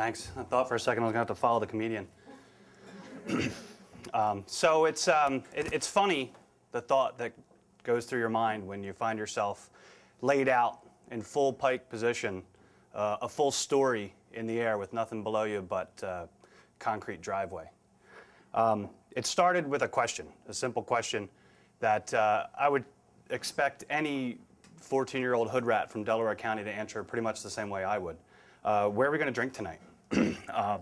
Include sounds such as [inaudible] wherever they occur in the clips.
Thanks. I thought for a second I was going to have to follow the comedian. [clears throat] um, so it's, um, it, it's funny, the thought that goes through your mind when you find yourself laid out in full pike position, uh, a full story in the air with nothing below you but uh, concrete driveway. Um, it started with a question, a simple question that uh, I would expect any 14-year-old hood rat from Delaware County to answer pretty much the same way I would. Uh, where are we going to drink tonight? Uh,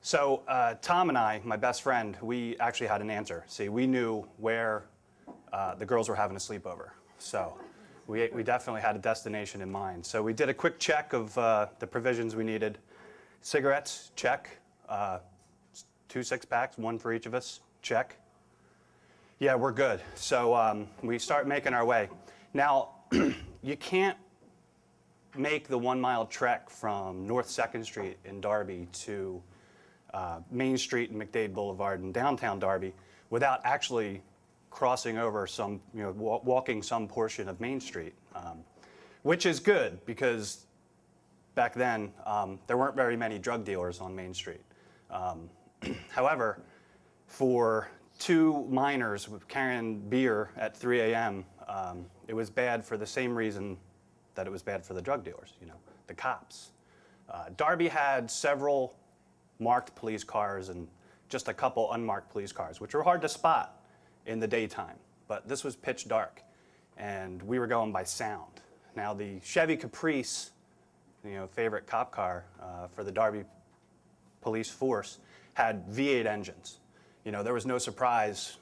so uh, Tom and I, my best friend, we actually had an answer. See, we knew where uh, the girls were having a sleepover. So we, we definitely had a destination in mind. So we did a quick check of uh, the provisions we needed. Cigarettes, check. Uh, two six packs, one for each of us, check. Yeah, we're good. So um, we start making our way. Now, [clears throat] you can't make the one mile trek from North 2nd Street in Darby to uh, Main Street and McDade Boulevard in downtown Darby without actually crossing over some, you know, wa walking some portion of Main Street, um, which is good because back then um, there weren't very many drug dealers on Main Street. Um, [clears throat] however, for two minors carrying beer at 3 a.m., um, it was bad for the same reason that it was bad for the drug dealers, you know, the cops. Uh, Darby had several marked police cars and just a couple unmarked police cars, which were hard to spot in the daytime. But this was pitch dark, and we were going by sound. Now, the Chevy Caprice, you know, favorite cop car uh, for the Darby police force, had V8 engines you know, there was no surprise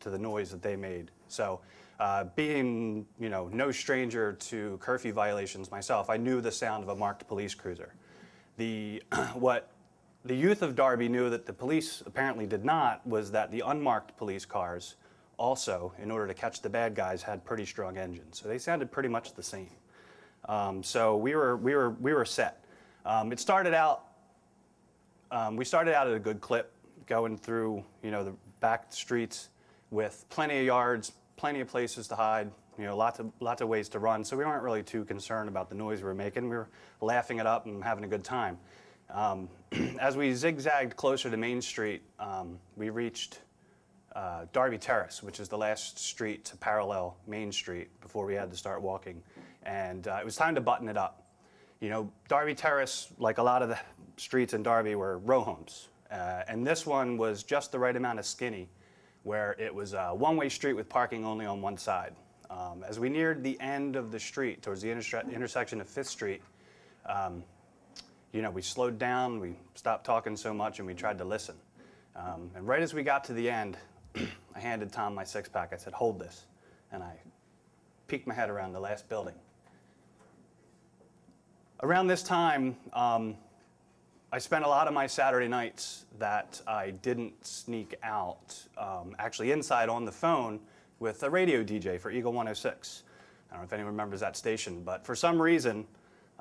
to the noise that they made. So uh, being, you know, no stranger to curfew violations myself, I knew the sound of a marked police cruiser. The, [clears throat] what the youth of Darby knew that the police apparently did not was that the unmarked police cars also, in order to catch the bad guys, had pretty strong engines. So they sounded pretty much the same. Um, so we were, we were, we were set. Um, it started out, um, we started out at a good clip going through, you know, the back streets with plenty of yards, plenty of places to hide, you know, lots of, lots of ways to run. So we weren't really too concerned about the noise we were making. We were laughing it up and having a good time. Um, [clears throat] as we zigzagged closer to Main Street, um, we reached uh, Darby Terrace, which is the last street to parallel Main Street before we had to start walking. And uh, it was time to button it up. You know, Darby Terrace, like a lot of the streets in Darby, were row homes. Uh, and this one was just the right amount of skinny, where it was a one-way street with parking only on one side. Um, as we neared the end of the street, towards the intersection of Fifth Street, um, you know, we slowed down, we stopped talking so much, and we tried to listen. Um, and right as we got to the end, [clears throat] I handed Tom my six-pack. I said, hold this. And I peeked my head around the last building. Around this time, um, I spent a lot of my Saturday nights that I didn't sneak out, um, actually inside on the phone with a radio DJ for Eagle 106. I don't know if anyone remembers that station, but for some reason,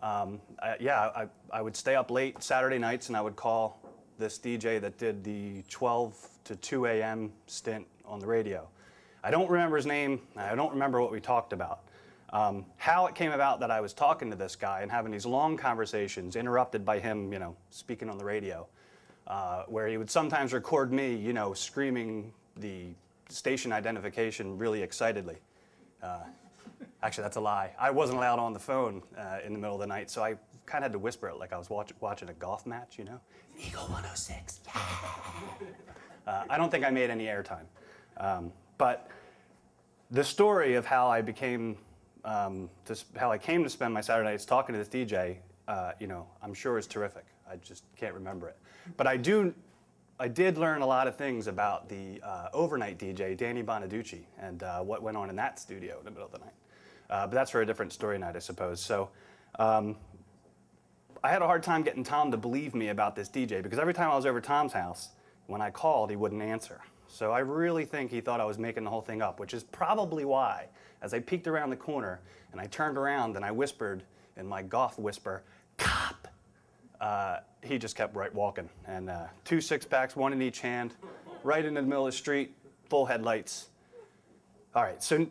um, I, yeah, I, I would stay up late Saturday nights and I would call this DJ that did the 12 to 2 a.m. stint on the radio. I don't remember his name. I don't remember what we talked about. Um, how it came about that I was talking to this guy and having these long conversations, interrupted by him, you know, speaking on the radio, uh, where he would sometimes record me, you know, screaming the station identification really excitedly. Uh, actually, that's a lie. I wasn't allowed on the phone uh, in the middle of the night, so I kind of had to whisper it like I was watch watching a golf match, you know? Eagle 106, yeah! [laughs] Uh, I don't think I made any airtime. Um, but the story of how I became um, this, how I came to spend my Saturday nights talking to this DJ, uh, you know, I'm sure is terrific. I just can't remember it. But I do, I did learn a lot of things about the uh, overnight DJ, Danny Bonaduce, and uh, what went on in that studio in the middle of the night. Uh, but that's for a different story night, I suppose. So um, I had a hard time getting Tom to believe me about this DJ because every time I was over Tom's house, when I called, he wouldn't answer. So I really think he thought I was making the whole thing up, which is probably why as I peeked around the corner and I turned around and I whispered in my goth whisper, cop, uh, he just kept right walking. And uh, two six packs, one in each hand, right in the middle of the street, full headlights. All right, so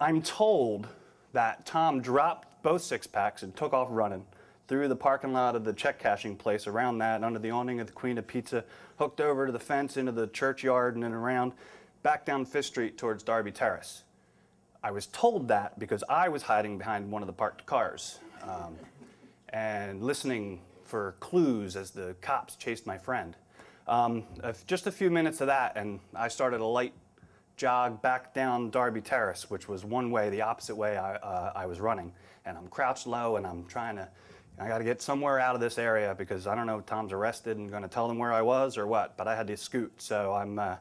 I'm told that Tom dropped both six packs and took off running through the parking lot of the check cashing place, around that, under the awning of the Queen of Pizza, hooked over to the fence into the churchyard and then around, back down Fifth Street towards Darby Terrace. I was told that because I was hiding behind one of the parked cars um, and listening for clues as the cops chased my friend. Um, just a few minutes of that, and I started a light jog back down Darby Terrace, which was one way, the opposite way I, uh, I was running. And I'm crouched low and I'm trying to, I got to get somewhere out of this area because I don't know, if Tom's arrested and going to tell them where I was or what, but I had to scoot. So I'm, uh,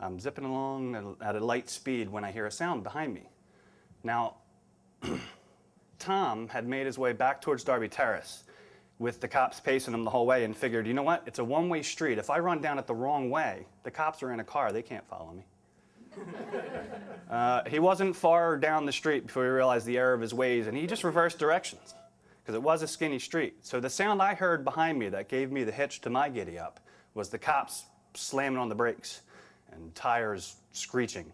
I'm zipping along at a light speed when I hear a sound behind me. Now, [clears throat] Tom had made his way back towards Darby Terrace with the cops pacing him the whole way and figured, you know what, it's a one-way street. If I run down it the wrong way, the cops are in a car, they can't follow me. [laughs] uh, he wasn't far down the street before he realized the error of his ways, and he just reversed directions because it was a skinny street. So the sound I heard behind me that gave me the hitch to my giddy up was the cops slamming on the brakes and tires screeching.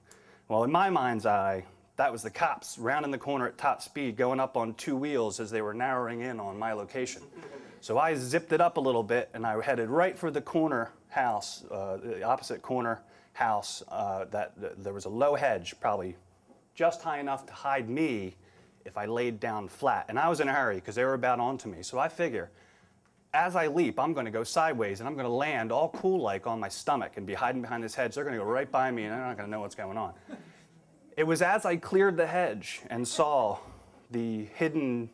Well, in my mind's eye, that was the cops rounding the corner at top speed, going up on two wheels as they were narrowing in on my location. So I zipped it up a little bit and I headed right for the corner house, uh, the opposite corner house. Uh, that th there was a low hedge, probably just high enough to hide me if I laid down flat. And I was in a hurry because they were about onto me. So I figure, as I leap, I'm going to go sideways and I'm going to land all cool like on my stomach and be hiding behind this hedge. They're going to go right by me and they're not going to know what's going on. It was as I cleared the hedge and saw the hidden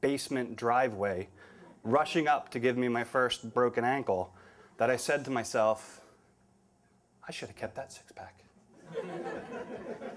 basement driveway rushing up to give me my first broken ankle that I said to myself, I should have kept that six pack. [laughs]